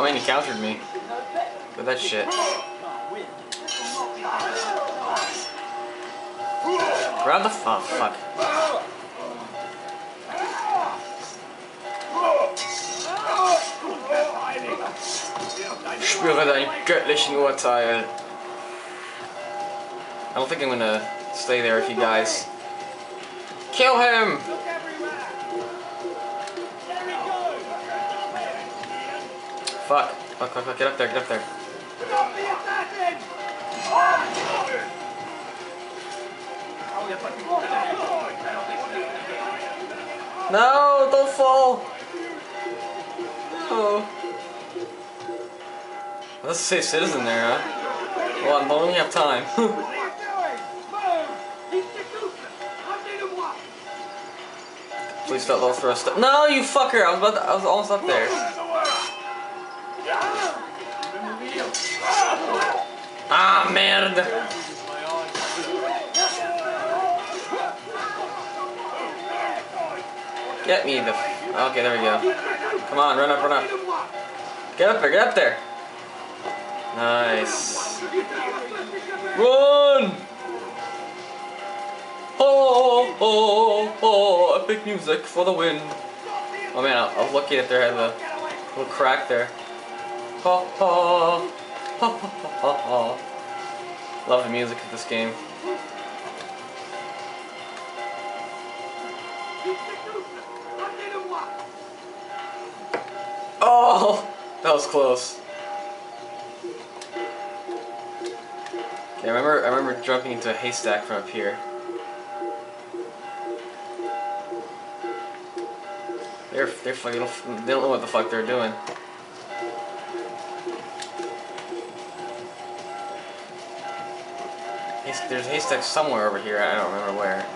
I mean, he countered me. With that shit. Grab the. Oh, fuck. Spüre dein göttlichen Urteil. I don't think I'm gonna stay there if you guys. Kill him! Fuck. Fuck, fuck, fuck. Get up there, get up there. No, don't fall! Oh. Let's say citizen there, huh? Well, I don't have time. Please stop those thrust. No, you fucker! I was about to, I was almost up there. Merde! Get me the. Okay, there we go. Come on, run up, run up. Get up there, get up there. Nice. Run! Oh, oh, oh, epic music for the win. Oh man, I was lucky that there had a little crack there. Ha ha, ha ha ha ha. Love the music of this game. Oh, that was close. Yeah, I remember. I remember jumping into a haystack from up here. They're they're fucking. They don't know what the fuck they're doing. There's a haystack somewhere over here. I don't remember where.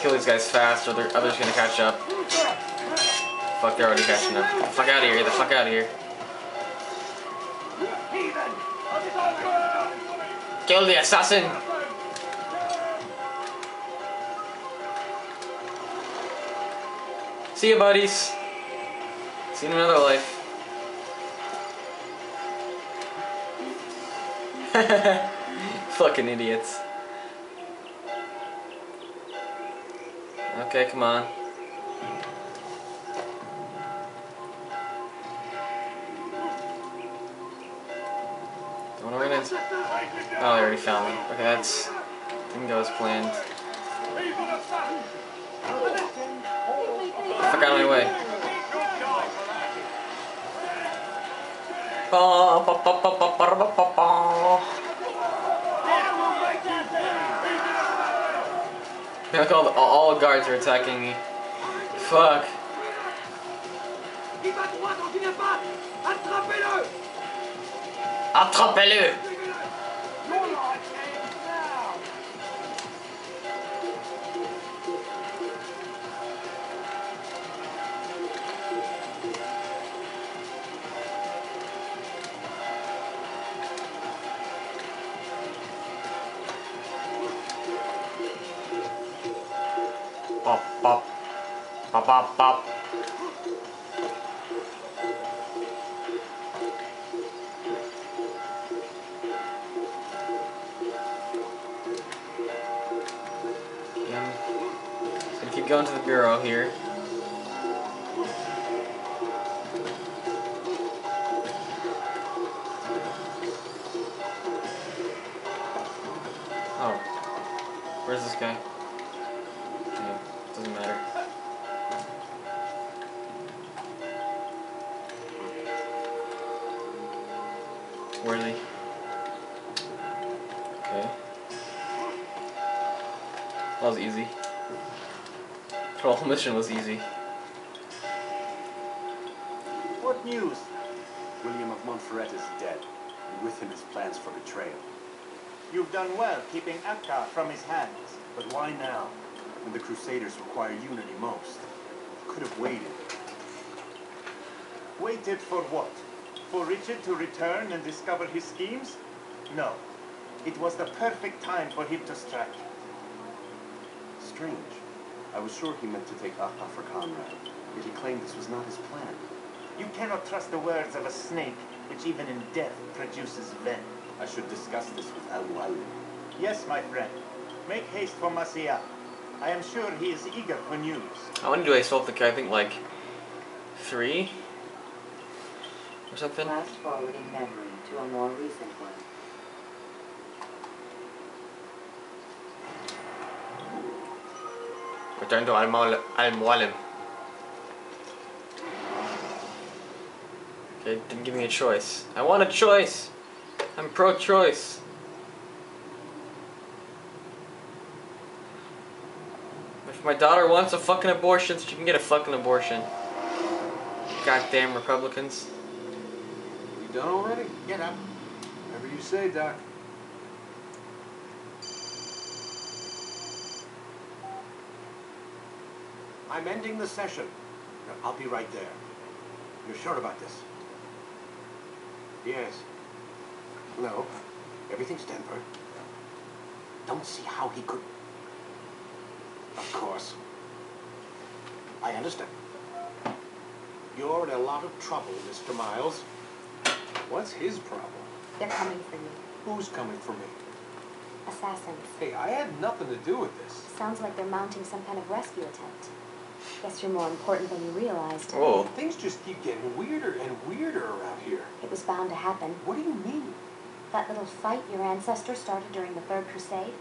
Kill these guys fast, or the others gonna catch up. Fuck, they're already catching up. The fuck out of here! Get the fuck out of here! Kill the assassin! See you, buddies. See you in another life. Fucking idiots. Okay, come on. What am run into. Oh, they already found me. Okay, that's... Didn't go as planned. Fuck out of my way. Ba, ba, ba, Look, all, the, all guards are attacking me. Fuck. Attrapez-le! Pop, Pop, pop, pop. Yeah. Gonna keep going to the bureau here. They? Okay. That was easy. The whole mission was easy. What news? William of Montferrat is dead, and with him his plans for betrayal. You've done well keeping Akka from his hands. But why now, when the Crusaders require unity most? You Could have waited. Waited for what? For Richard to return and discover his schemes? No. It was the perfect time for him to strike. Strange. I was sure he meant to take Akka for Conrad. Yet he claimed this was not his plan. You cannot trust the words of a snake, which even in death produces venom. I should discuss this with Al Mualim. Yes, my friend. Make haste for Masyaf. I am sure he is eager for news. How many do I solve the guy? I think like three or something. Fast forwarding memory to a more recent one. Return to Al Mualim. Okay, didn't give me a choice. I want a choice. I'm pro-choice. If my daughter wants a fucking abortion, she can get a fucking abortion. Goddamn Republicans. Done already? Get up. Whatever you say, Doc. I'm ending the session. I'll be right there. You're sure about this? Yes. No. Everything's Denver. Don't see how he could... Of course. I understand. You're in a lot of trouble, Mr. Miles. What's his problem? They're coming for you. Who's coming for me? Assassins. Hey, I had nothing to do with this. Sounds like they're mounting some kind of rescue attempt. Guess you're more important than you realized. Oh, Things just keep getting weirder and weirder around here. It was bound to happen. What do you mean? That little fight your ancestor started during the Third Crusade,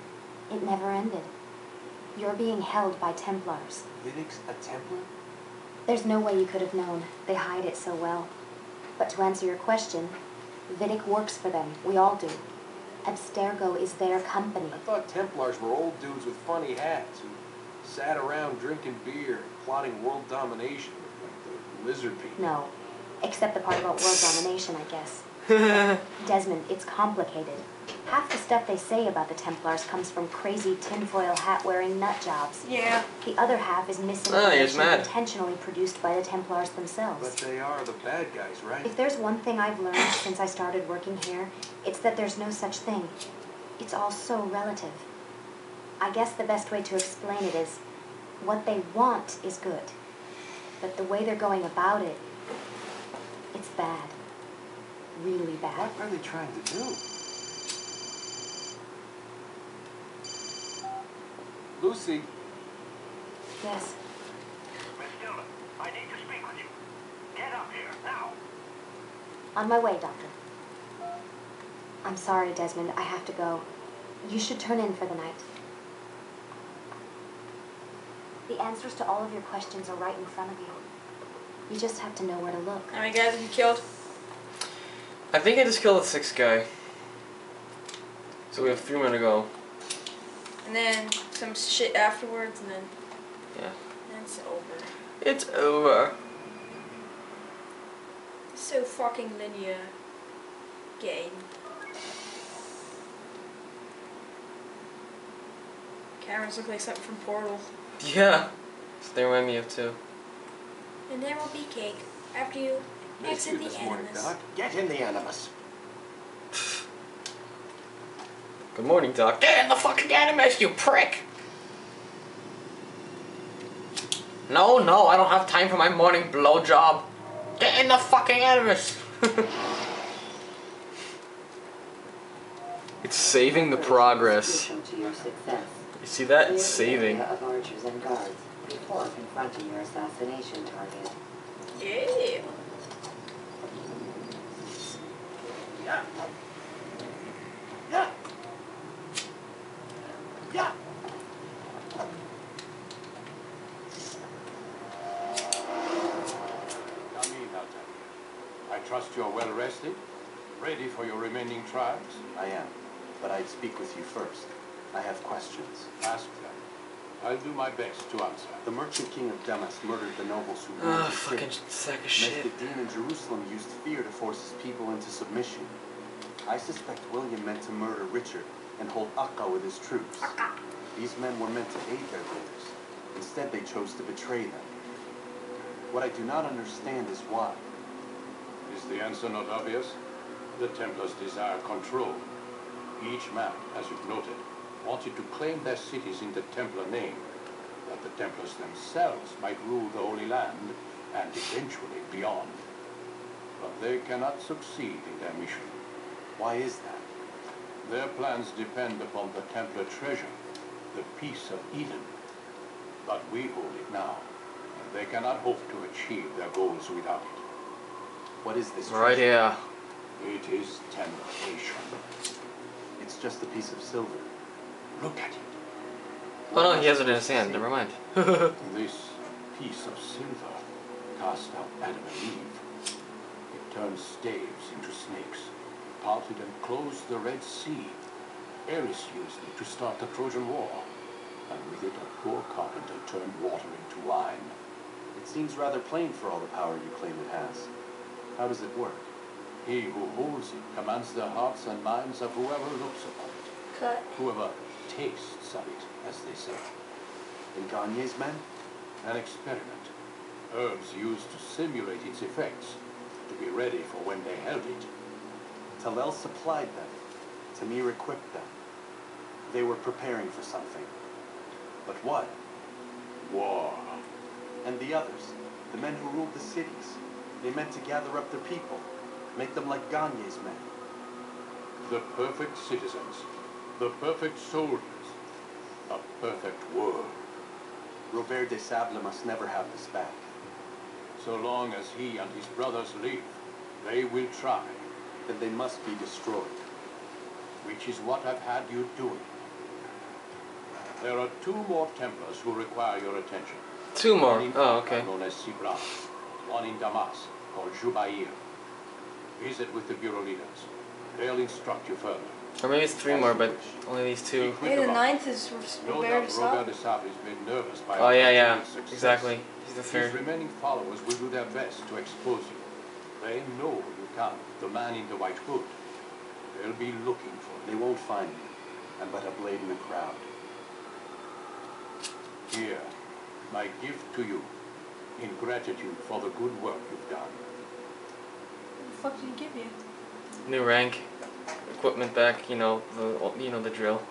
it never ended. You're being held by Templars. Vidic's a Templar? There's no way you could have known. They hide it so well. But to answer your question, Vidic works for them. We all do. Abstergo is their company. I thought Templars were old dudes with funny hats who sat around drinking beer, and plotting world domination like the lizard people. No. Except the part about world domination, I guess. Desmond, it's complicated. Half the stuff they say about the Templars comes from crazy tinfoil hat wearing nut jobs. Yeah. The other half is he's misinformation mad. intentionally produced by the Templars themselves. But they are the bad guys, right? If there's one thing I've learned since I started working here, it's that there's no such thing. It's all so relative. I guess the best way to explain it is what they want is good. But the way they're going about it, it's bad. Really bad. What are they trying to do? Lucy, Yes. Miss Dillon, I need to speak with you. Get up here, now. On my way, Doctor. I'm sorry, Desmond. I have to go. You should turn in for the night. The answers to all of your questions are right in front of you. You just have to know where to look. How many guys have you killed? I think I just killed the sixth guy. So we have three more to go. And then some shit afterwards, and then Yeah. then it's over. It's over. So fucking linear game. Cameras look like something from Portal. Yeah. So they remind me of two. And there will be cake after you exit you the animus. Get in the Animus. Good morning, Doc. Get in the fucking animus, you prick! No, no, I don't have time for my morning blowjob. Get in the fucking animus! it's saving the progress. Crucial to your success. You see that? It's saving. of archers and guards before confronting your assassination target. Yeah. Yeah. Yeah. Yeah. Come in, Altair. I trust you're well rested, ready for your remaining trials. I am. But I'd speak with you first. I have questions. Ask them. I'll do my best to answer. The merchant king of Damas murdered the nobles who ruled the ah, fucking city. sack of shit. Majd Addin in Jerusalem used fear to force his people into submission. I suspect William meant to murder Richard and hold Akka with his troops. These men were meant to aid their brothers. Instead, they chose to betray them. What I do not understand is why. Is the answer not obvious? The Templars desire control. Each man, as you've noted, wanted to claim their cities in the Templar name. that the Templars themselves might rule the Holy Land and eventually beyond. But they cannot succeed in their mission. Why is that? Their plans depend upon the Templar treasure, the Piece of Eden. But we hold it now, and they cannot hope to achieve their goals without it. What is this? Right treasure? here. It is temptation. It's just a piece of silver. Look at it. Oh no, he has it in his hand. Never mind. This piece of silver cast out Adam and Eve. It turned staves into snakes, parted and closed the Red Sea. Ares used it to start the Trojan War. And with it, a poor carpenter turned water into wine. It seems rather plain for all the power you claim it has. How does it work? He who holds it commands the hearts and minds of whoever looks upon it, Cut. whoever tastes of it, as they say. In Garnier's men? An experiment. Herbs used to simulate its effects, to be ready for when they held it. Talal supplied them. Tamir equipped them. They were preparing for something. But what? War. And the others, the men who ruled the cities, they meant to gather up their people, make them like Garnier's men. The perfect citizens. The perfect soldiers. A perfect world. Robert de Sable must never have this back. So long as he and his brothers live, they will try, Then they must be destroyed. which is what I've had you doing. There are two more Templars who require your attention. Two more. Oh, okay. Known as Sibrand. One in Damas, called Jubair. Visit with the bureau leaders. They'll instruct you further. Or maybe it's three more, but only these two. Quick Hey, the ninth is No Robert doubt de Robert de Sable. Sable is made nervous by Oh our yeah, yeah. success. Exactly. He's the His remaining followers will do their best to expose you. They know you come, the man in the white hood. They'll be looking for you. They won't find me. I'm but a blade in the crowd. Here, my gift to you, in gratitude for the good work you've done. What the fuck did he give you? New rank. Equipment back. You know the you know the drill.